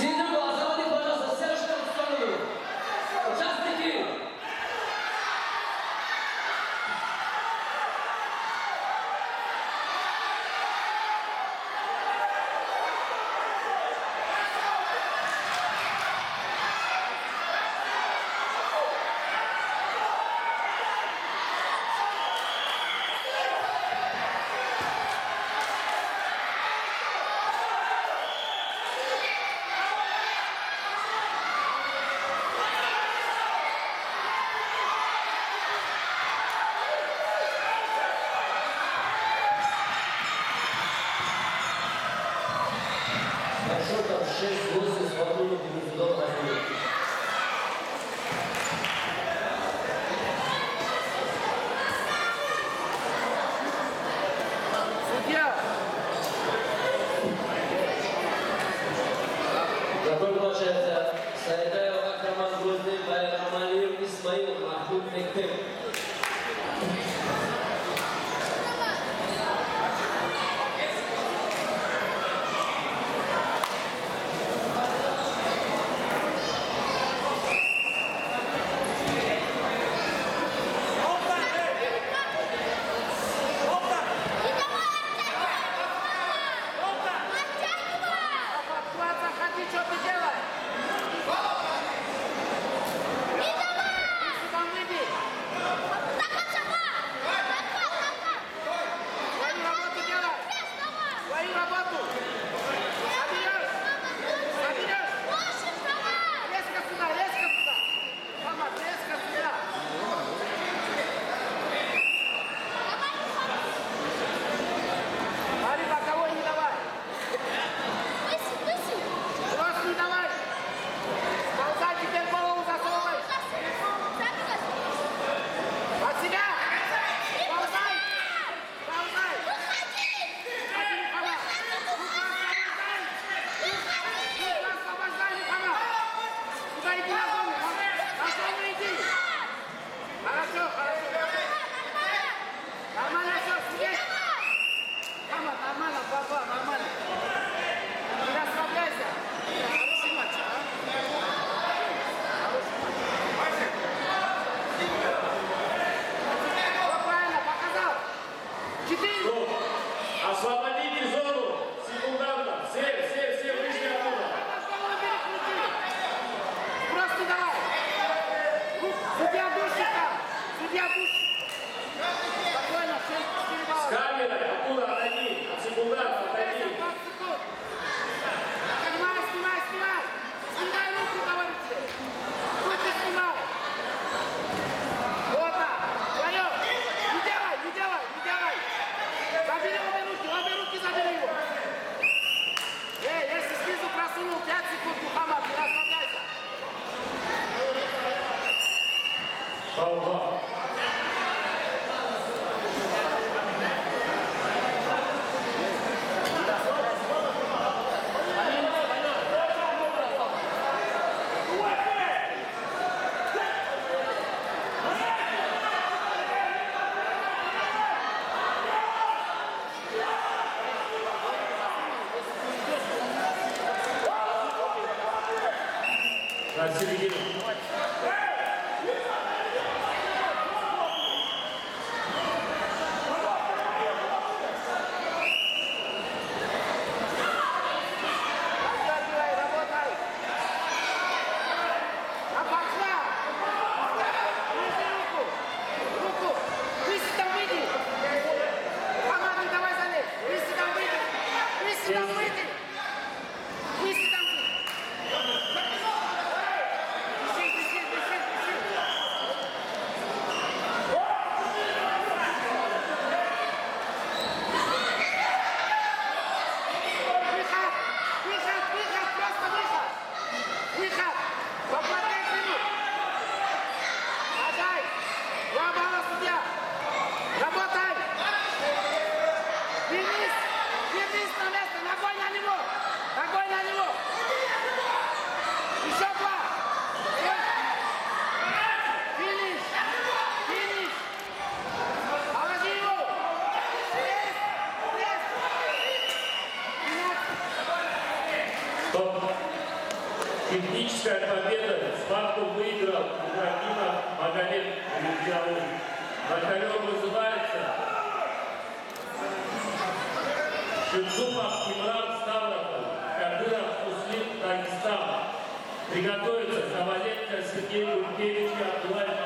See the Jesus escolhe no grupo, não mais no grupo. Sayıda Yavak Rahman Gözde Bayram Aliyev İsmail Mahmut Mektev Brasileiro. Стоп. Техническая победа. спарту выиграл Ибрагимов Магомед Мухьялов. Батальон вызывается. Шевцупов Имран Ставрополь, Кадыров Суслин Дагестан. Приготовиться, Саваленко Сергей Гуркевич Абдулаев.